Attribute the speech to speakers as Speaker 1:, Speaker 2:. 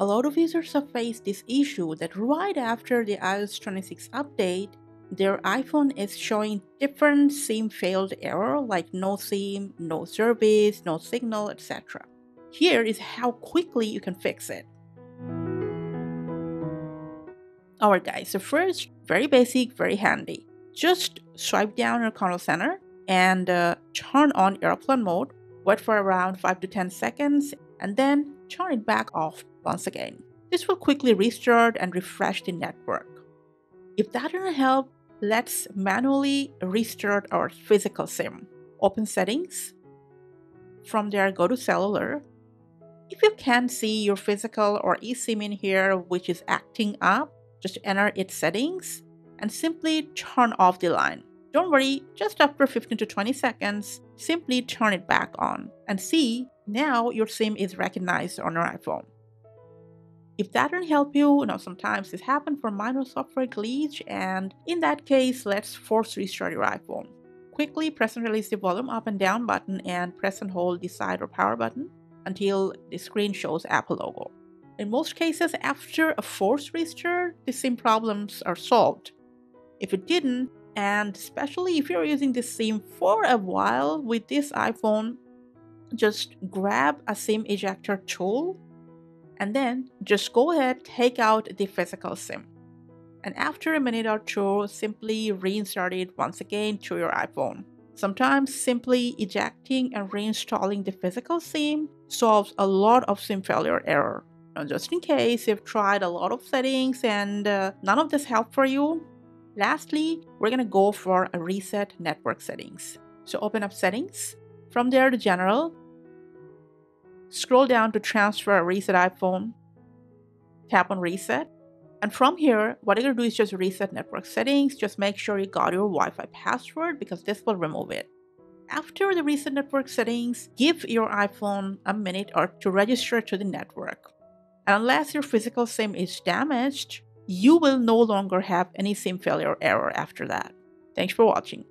Speaker 1: A lot of users have faced this issue that right after the iOS 26 update, their iPhone is showing different SIM failed error like no SIM, no service, no signal, etc. Here is how quickly you can fix it. Alright guys, so first, very basic, very handy. Just swipe down your control center and uh, turn on airplane mode, wait for around 5 to 10 seconds, and then turn it back off once again. This will quickly restart and refresh the network. If that didn't help, let's manually restart our physical SIM. Open settings. From there, go to cellular. If you can't see your physical or eSIM in here, which is acting up, just enter its settings and simply turn off the line. Don't worry, just after 15 to 20 seconds, simply turn it back on and see now your SIM is recognized on your iPhone. If that didn't help you, you know, sometimes this happens for minor software glitch and in that case, let's force restart your iPhone. Quickly press and release the volume up and down button and press and hold the side or power button until the screen shows Apple logo. In most cases, after a forced restart, the same problems are solved. If it didn't, and especially if you're using the SIM for a while with this iPhone, just grab a SIM ejector tool and then just go ahead, take out the physical SIM. And after a minute or two, simply reinsert it once again to your iPhone. Sometimes simply ejecting and reinstalling the physical SIM solves a lot of SIM failure error. Now, just in case you've tried a lot of settings and uh, none of this helped for you, lastly, we're gonna go for a reset network settings. So open up settings, from there to general, scroll down to transfer a reset iPhone, tap on reset, and from here, what you're gonna do is just reset network settings, just make sure you got your Wi-Fi password because this will remove it. After the reset network settings, give your iPhone a minute or to register to the network. Unless your physical SIM is damaged, you will no longer have any SIM failure error after that. Thanks for watching.